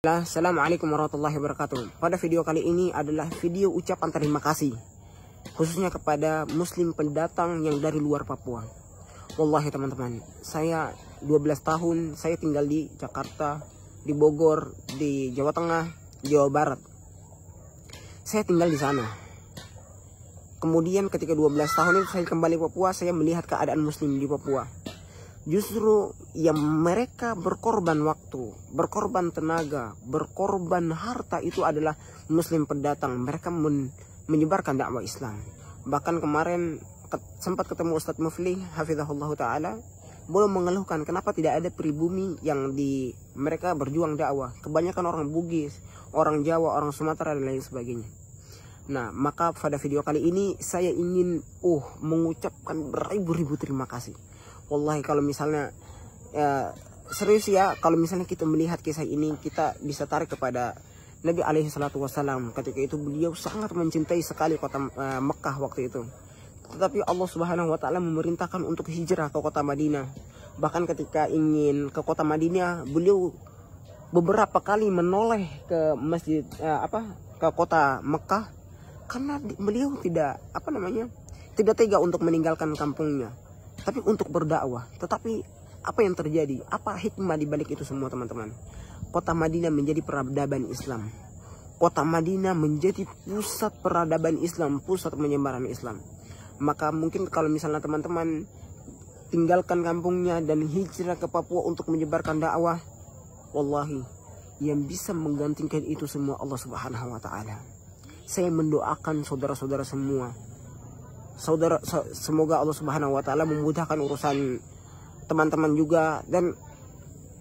Assalamualaikum warahmatullahi wabarakatuh. Pada video kali ini adalah video ucapan terima kasih khususnya kepada muslim pendatang yang dari luar Papua. Wallahi teman-teman, saya 12 tahun saya tinggal di Jakarta, di Bogor, di Jawa Tengah, Jawa Barat. Saya tinggal di sana. Kemudian ketika 12 tahun itu saya kembali Papua, saya melihat keadaan muslim di Papua justru yang mereka berkorban waktu, berkorban tenaga, berkorban harta itu adalah muslim pendatang. Mereka men menyebarkan dakwah Islam. Bahkan kemarin sempat ketemu Ustadz Mufli hafizahullah taala belum mengeluhkan kenapa tidak ada pribumi yang di mereka berjuang dakwah. Kebanyakan orang Bugis, orang Jawa, orang Sumatera dan lain sebagainya. Nah, maka pada video kali ini saya ingin uh mengucapkan beribu-ribu terima kasih wallahi kalau misalnya ya serius ya kalau misalnya kita melihat kisah ini kita bisa tarik kepada Nabi alaihi salatu wasallam ketika itu beliau sangat mencintai sekali kota uh, Mekah waktu itu. Tetapi Allah Subhanahu wa taala memerintahkan untuk hijrah ke kota Madinah. Bahkan ketika ingin ke kota Madinah beliau beberapa kali menoleh ke masjid uh, apa ke kota Mekah. Karena beliau tidak apa namanya tidak tega untuk meninggalkan kampungnya tapi untuk berdakwah. Tetapi apa yang terjadi? Apa hikmah di balik itu semua teman-teman? Kota Madinah menjadi peradaban Islam. Kota Madinah menjadi pusat peradaban Islam, pusat penyebaran Islam. Maka mungkin kalau misalnya teman-teman tinggalkan kampungnya dan hijrah ke Papua untuk menyebarkan dakwah, wallahi yang bisa menggantikan itu semua Allah Subhanahu wa taala. Saya mendoakan saudara-saudara semua saudara semoga Allah Subhanahu wa taala memudahkan urusan teman-teman juga. Dan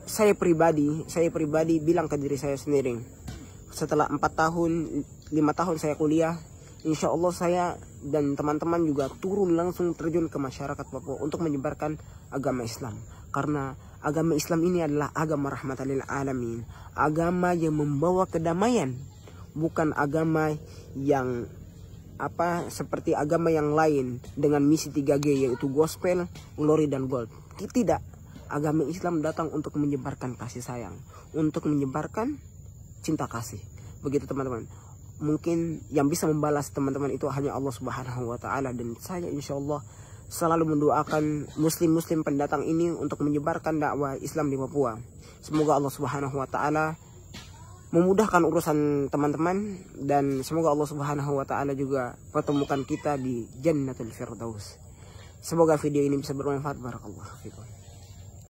saya pribadi saya pribadi bilang ke diri saya sendiri setelah empat tahun lima tahun saya kuliah insya Allah saya dan teman-teman juga turun langsung terjun ke masyarakat Papua untuk menyebarkan agama Islam. Karena agama Islam ini adalah agama rahmatalil alamin. Agama yang membawa kedamaian bukan agama yang apa seperti agama yang lain dengan misi 3G yaitu gospel, glory dan gold. Tidak. Agama Islam datang untuk menyebarkan kasih sayang, untuk menyebarkan cinta kasih. Begitu teman-teman. Mungkin yang bisa membalas teman-teman itu hanya Allah Subhanahu wa taala dan saya insya Allah selalu mendoakan muslim-muslim pendatang ini untuk menyebarkan dakwah Islam di Papua. Semoga Allah Subhanahu wa taala memudahkan urusan teman-teman dan semoga Allah Subhanahu wa taala juga pertemukan kita di Jannatul Firdaus. Semoga video ini bisa bermanfaat barakallahu fikum.